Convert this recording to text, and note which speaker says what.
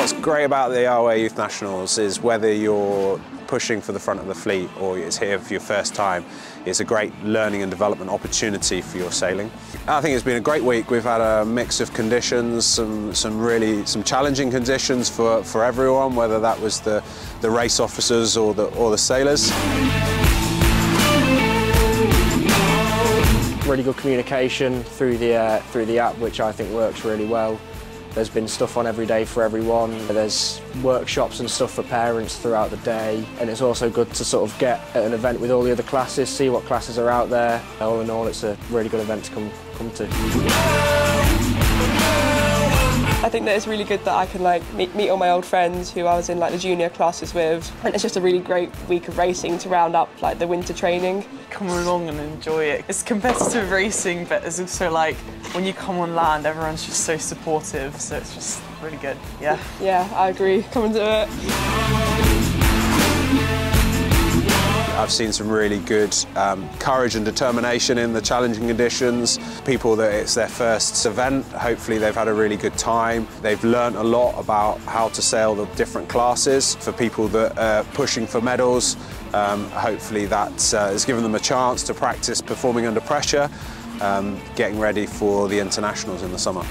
Speaker 1: What's great about the RYA Youth Nationals is whether you're pushing for the front of the fleet or it's here for your first time, it's a great learning and development opportunity for your sailing. I think it's been a great week. We've had a mix of conditions, some, some really some challenging conditions for, for everyone, whether that was the, the race officers or the, or the sailors.
Speaker 2: Really good communication through the, uh, through the app, which I think works really well. There's been stuff on every day for everyone. There's workshops and stuff for parents throughout the day. And it's also good to sort of get at an event with all the other classes, see what classes are out there. All in all, it's a really good event to come, come to.
Speaker 3: I think that it's really good that I can like meet, meet all my old friends who I was in like the junior classes with and it's just a really great week of racing to round up like the winter training.
Speaker 4: Come along and enjoy it. It's competitive racing but it's also like when you come on land everyone's just so supportive so it's just really good. Yeah.
Speaker 3: Yeah, I agree. Come and do it.
Speaker 1: I've seen some really good um, courage and determination in the challenging conditions. People that it's their first event, hopefully they've had a really good time. They've learnt a lot about how to sail the different classes. For people that are pushing for medals, um, hopefully that uh, has given them a chance to practice performing under pressure, um, getting ready for the internationals in the summer.